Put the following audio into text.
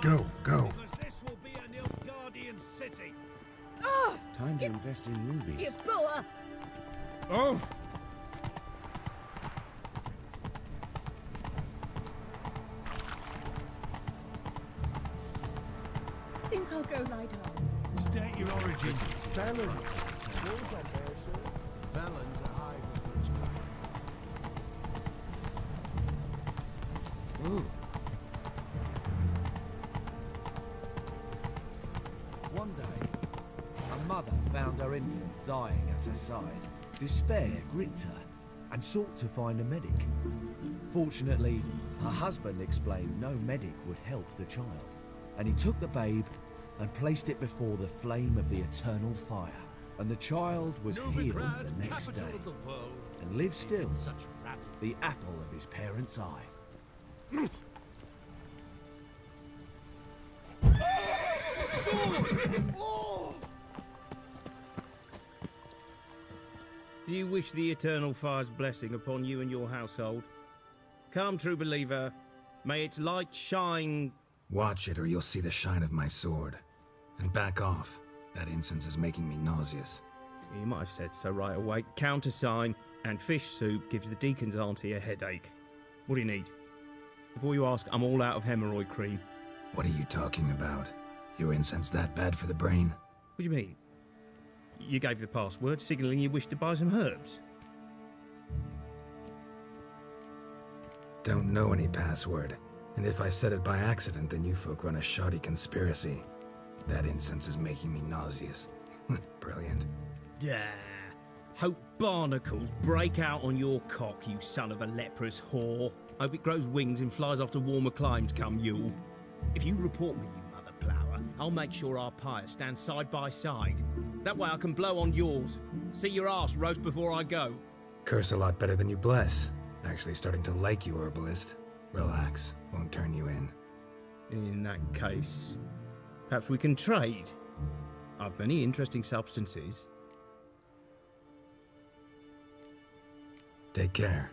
Go, go. Because this will be a Nilfgaardian city. Ah, Time to invest in rubies. You boor! Oh! Think I'll go lie down. State your origins. Balance a high with One mother found her infant dying at her side. Despair gripped her and sought to find a medic. Fortunately, her husband explained no medic would help the child, and he took the babe and placed it before the flame of the eternal fire. And the child was healed the next day and lived still, the apple of his parents' eye. Do you wish the eternal fire's blessing upon you and your household? Come, true believer, may its light shine. Watch it or you'll see the shine of my sword. And back off. That incense is making me nauseous. You might have said so right away. Countersign and fish soup gives the deacon's auntie a headache. What do you need? Before you ask, I'm all out of hemorrhoid cream. What are you talking about? Your incense that bad for the brain? What do you mean? You gave the password, signalling you wish to buy some herbs. Don't know any password. And if I said it by accident, then you folk run a shoddy conspiracy. That incense is making me nauseous. Brilliant. Dah. Hope barnacles break out on your cock, you son of a leprous whore. Hope it grows wings and flies off to warmer climes come Yule. If you report me, you I'll make sure our pyres stand side by side. That way I can blow on yours. See your ass roast before I go. Curse a lot better than you bless. Actually starting to like you, herbalist. Relax, won't turn you in. In that case, perhaps we can trade. I've many interesting substances. Take care.